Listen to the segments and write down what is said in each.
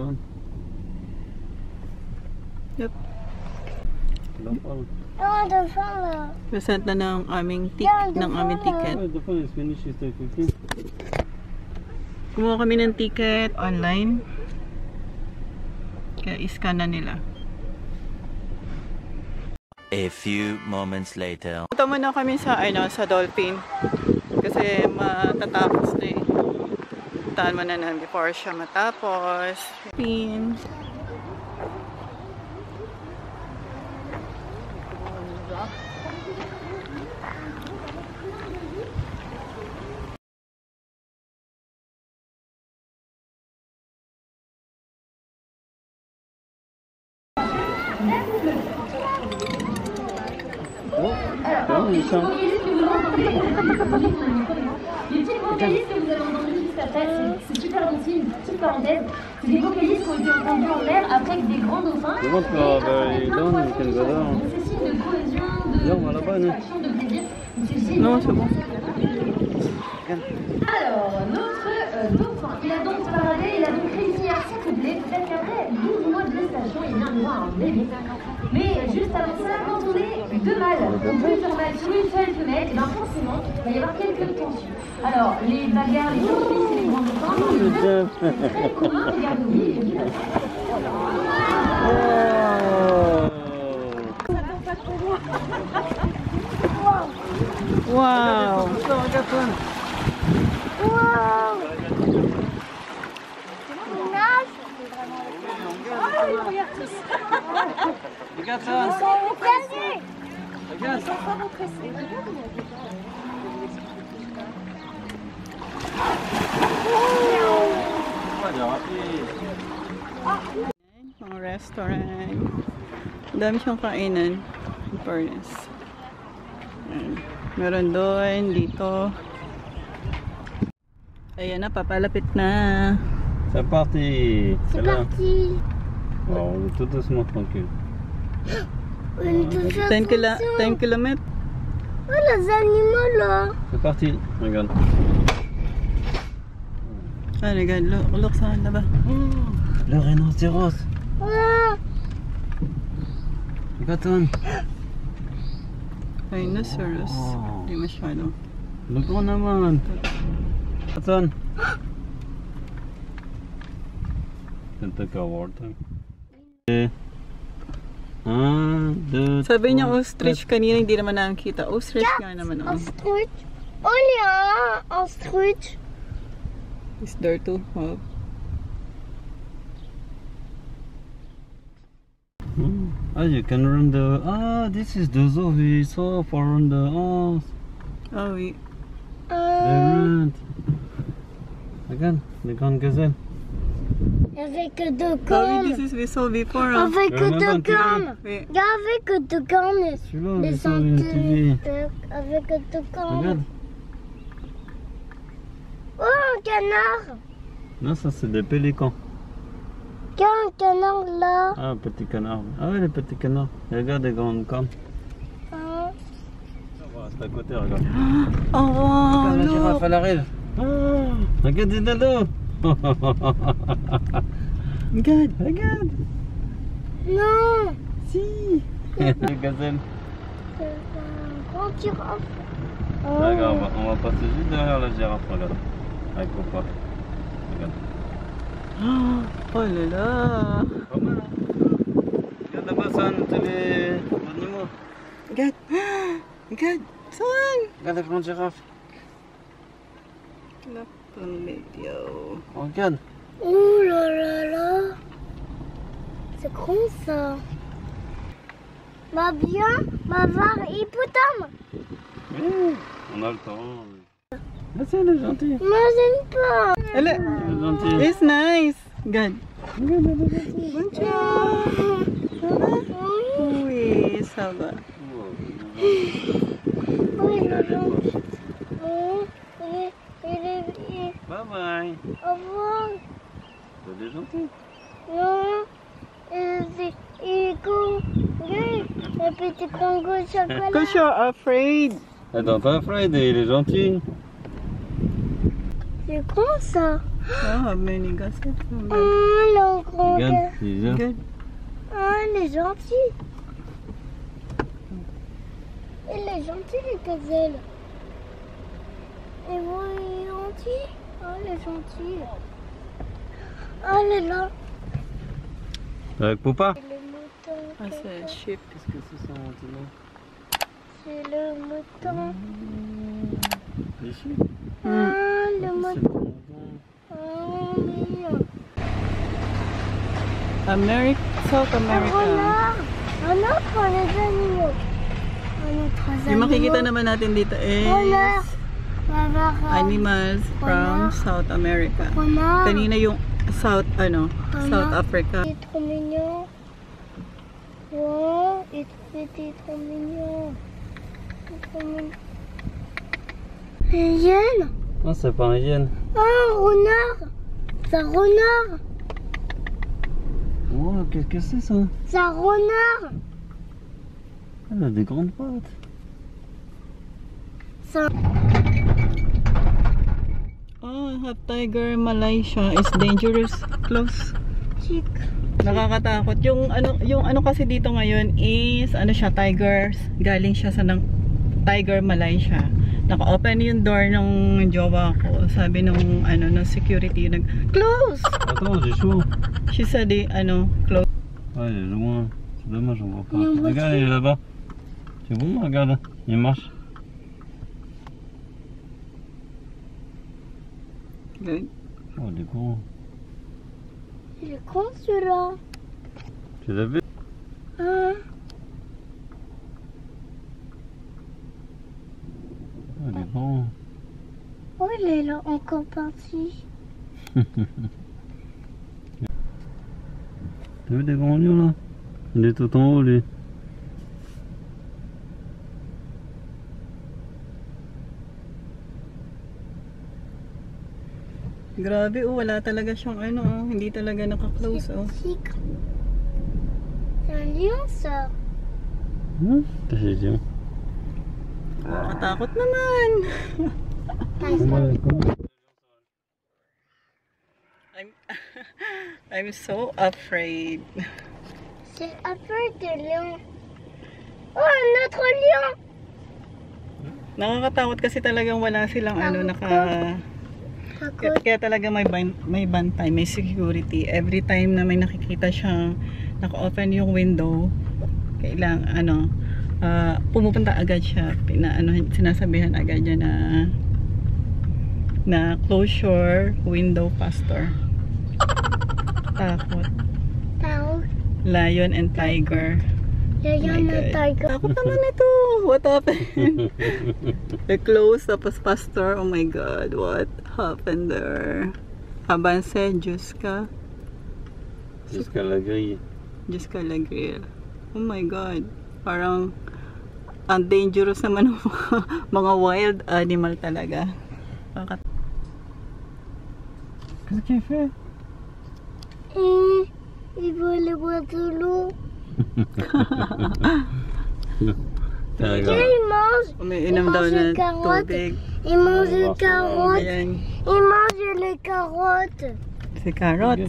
Antoine. Yep. Wala pa. Oh, the fella. Present na ng aming, tik Yeah, the ng aming phone. ticket. Oh, the phone is finished. It's like 15. Kumuha kami ng ticket online. Kaya iscan na nila. A few moments later. Punta muna kami sa, ano, sa Dolphin. Kasi matatapos na eh. Puntahan mo na na before siya matapos. Dolphin. Oh, oh, une petite parenthèse. C'est des vocalises qui ont été entendues en mer après que des grands dauphins. C'est signe de cohésion, de plaisir. Non, c'est bon. Alors, notre euh, dauphin, il a donc paradé, il a donc réussi à s'accoupler. Peut-être qu'après 12 mois de gestation, il vient de voir un bébé. Mais juste avant ça, quand on est deux mâles, ou plusieurs mâles sur une seule femelle, et bien forcément, il va y avoir quelques tensions. Alors, les bagarres, les et les grands dauphins, c'est très commun, regarde, oui, et bien. Mga restaurant. Ang dami siyang kainan. In fairness. Meron doon, dito. Ayan na, papalapit na. C'est parti. C'est parti. Oh, on est tout doucement tranquille. On est 10, kila attention. 10 km. Oh, les animaux là. C'est parti. Regarde. Oh my god, look, look saan na ba? Mm. Le rhinoceros. Ah. Got one. Rhinoceros. Oh. Hindi masyado. Luto naman. Got one. Dito ka water. Ah, Sabi niya ostrich kanina hindi naman nakakita. Ostrich nga naman. Oh. Ostrich. Ano Olya, ostrich. Is there too? Oh. Ah, you can run the. Ah, this is the zoo we saw for on the. Oh, Oh, we, the Euh, rent. Again, the grand gazelle. avec deux oh, we, cornes. this is we saw before. ah. Avec Remember deux on TV? cornes. We, Il y a avec deux cornes. Celui-là, Les we saw TV. avec deux cornes. Regarde. Oh, un canard. Non, ça c'est des pélicans. Il y a un canard là. Ah, petit canard. Ah oui, les petits canards. Regarde les grandes cornes. Hein. C'est à côté, regarde. oh, wow, Regarde, la girafe, look. elle arrive. Ah, regarde les dodos. God. regarde. Non. Si. Les gazelles. C'est un grand girafe. Regarde, on va, on va passer juste derrière la girafe, regarde. Avec papa. Regarde. Oh là là. Pas mal, hein Regarde là-bas, ça, les animaux. God. God. Saan? Regarde la grande girafe. Look ang video. Oh, regarde. Ouh là là là. C'est grand ça. Ma bien, ma voir hippotame. Oui, on a le temps. Ah, c'est elle est gentille. Moi j'aime pas. Elle, Elle est gentille. it's nice. Regarde, elle est gentille. Bonjour. Ça va? Oui, ça va. Oui, Bye bye. Au revoir. Elle est gentille. Non, il est, il est le petit Congo chocolat. Because you're afraid. Attends, pas Fred, il est gentil. C'est ça. Oh? Oh, le grand. Regarde, il vient. Good. Ah, il est gentil. Il est gentil, les gazelles. Et moi, il est gentil. Oh, il est gentil. Oh là là. Avec Popa C'est le mouton. Ah, c'est sheep. Qu'est-ce que c'est ça maintenant C'est le mouton. Les chiens America, South America. Ano? Ano? Yung makikita naman natin dito is animals from South America. Kanina yung South, ano, South Africa. Dito. Wow, dito. Dito. Ayan. Hyène Ah, c'est pas un hyène. Oh, un renard C'est un renard Oh, qu'est-ce que c'est ça C'est un renard Elle a des grandes pattes. C'est un... Oh, half tiger Malaysia is dangerous. Close. chic. Nakakatakot. Yung ano, yung ano kasi dito ngayon is ano siya, tigers. Galing siya sa ng Tiger Malaysia naka-open yung door ng jowa ko. Sabi nung, ano, ng security, nag-close! Ito, Jisoo. She said, eh, ano, close. Ay, ну, сюда можем попасть. Нагара не раба. Чего нагара? Не маш. О, далеко. Далеко сюда. Ты забыл? А. Il est là, encore parti. T'as vu des grands lions là Il est tout en haut lui. Grabe oh, wala talaga siyang ano, oh. hindi talaga naka-close oh. C'est un lion, ça. T'as des lions. Nakatakot naman. I'm I'm so afraid. C'est un peu de lion. Oh, un autre lion Nakakatakot kasi talagang wala silang ano naka kaya, kaya talaga may ban, may bantay, may security. Every time na may nakikita siyang naka-open yung window, kailang ano, ah, pumupunta agad siya. Pina, ano, sinasabihan agad niya na na closure window faster. Takot. Tao. Lion and tiger. Lion my and tiger. Takot naman ito. What happened? The close tapos pastor. Oh my God. What happened there? Avanse, Diyos ka. Jusqu'à la grille. Diyos ka lagril. Oh my God. Parang ang dangerous naman ng mga, mga wild animal talaga. Bakit? Qu'est-ce qu'il fait Et il veut le boire de l'eau. Il mange. Il mange ng carotte. Il mange carottes. Ayan. Il mange les carottes. Si Carrot.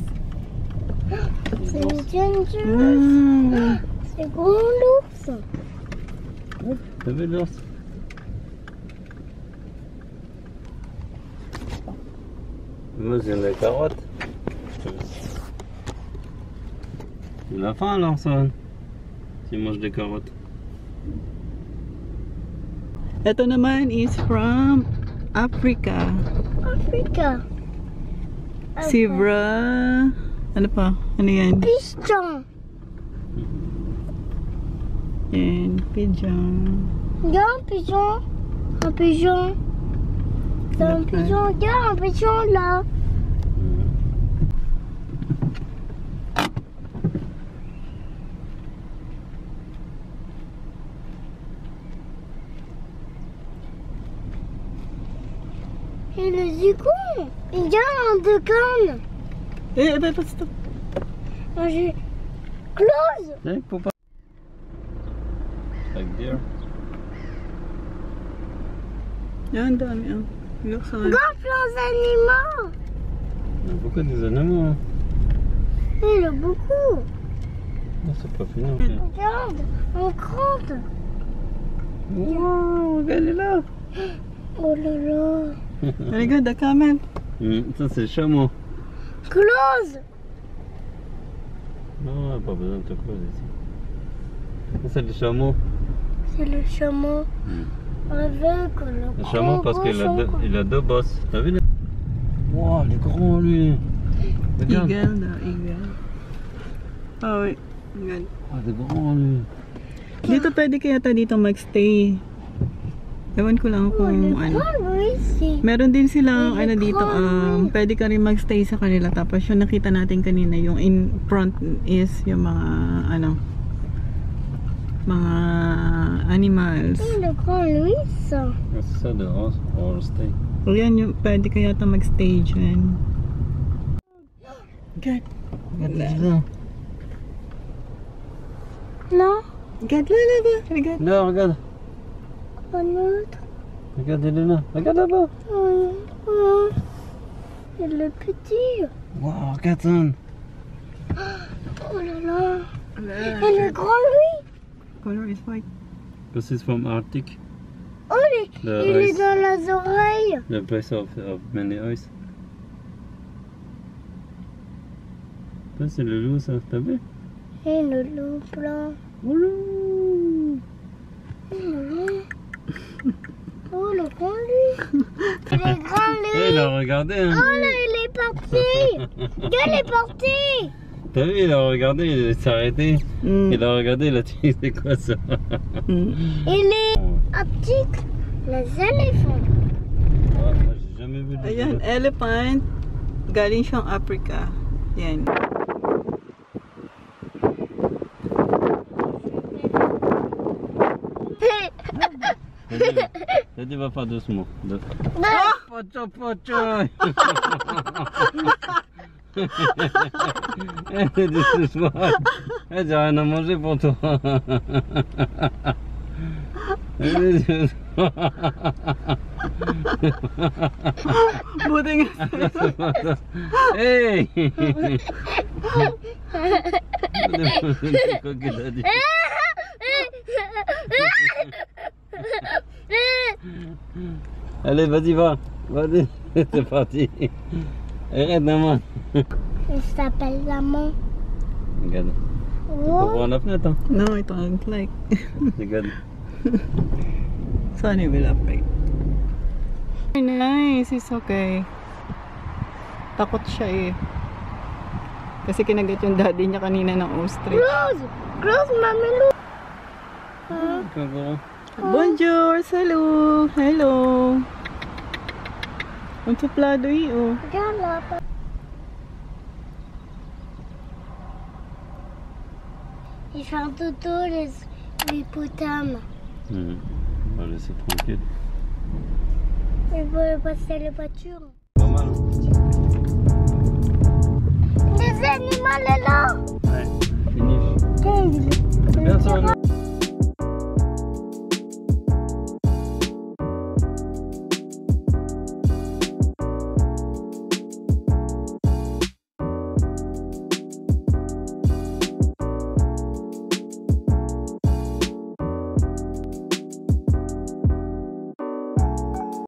C'est dangereux. Mm. C'est gros l'ours. T'as vu l'ours J'aime les carottes. Il a faim alors ça. S'il mange des carottes. Ito naman is from Africa. Africa. Zebra. Ano pa? Ano yan? Pigeon. Yan. Pigeon. Il y a un pigeon. Un pigeon. C'est un pigeon. Il y a un pigeon là. Et le zucon. Il y a un zucon. Eh, eh, eh, stop. Moi, j'ai close. Hey, Papa. Like deer. Yan, dami. Oh. Gonfle aux animaux. Il y a beaucoup des animaux. Hein. Il y a beaucoup. Non, c'est pas fini. Regarde, on compte. Wow, regarde, elle est là. Oh là là. Regarde, the camel. Hum, Ça, c'est le chameau. Close. Non, pas besoin de te closer ici. Ça, c'est le chameau. C'est le chameau. Hmm. Avec le Le chameau gros parce qu'il a, deux- il a deux bosses. T'as vu? le- Wow, il est grand lui. Regarde. Daw, eagle. Oh, wait. Good. Ah, il est grand lui. Dito pwede kaya ta dito magstay. Ewan ko lang Oh, kung le ano. Meron din silang ano dito, um, pwede ka rin magstay sa kanila. Tapos yung nakita natin kanina, yung in front is yung mga, ano, mga animals. Oh, le grand Louis. Ah, C'est ça de horse, horse stay. O yan, yung, pwede kaya ta magstay dyan. God. Regarde. Non, God, lala ba? Là, regarde. un autre. Regarde, il est là. Regarde là-bas. Oh, oh. Et le petit. Wow, regarde ça. Oh là là. Et le grand Louis. Color is white. This is from Arctic. Oh, il, The il est ice. dans les oreilles. The place of, of many eyes. Ça, c'est le loup, ça. T'as vu? Et le loup blanc. Oh, loup. Oh le loup. Oh, le grand. Et le grand Eh, Louis. il a regardé, hein. Oh là, il est parti. Il est parti. T'as vu, il a regardé, il s'est arrêté. Mm. Il a regardé, il a dit, c'est quoi ça? Mm. Il est optique. Les éléphants. Ah, moi, j'ai jamais vu de Ayan, elephant. Galing siyang Africa. Yan. Dit, t'as dit, va faire doucement. De- Ah Pocho, pocho! T'as dit doucement. Eh, j'ai rien à manger pour toi. Eh? Allez, vas-y, va. Vas-y, c'est parti. Arrête, maman. Il s'appelle l'amant. Regarde. Oh. voir la fenêtre, hein. No, ito ang like. Regarde. Sunny will upgrade. Nice, it's okay. Takot siya eh. Kasi kinagat yung daddy niya kanina ng ostrich. Close. Close, mamelou. Encore. Bonjour, salut, hello. Ang suplado eh, oh. Regarde là. Il fait un toto les hippopotames. Hmm. On va laisser tranquille. Il veut passer les voitures. Pas mal. Les animaux, là. Ouais, est- Personne.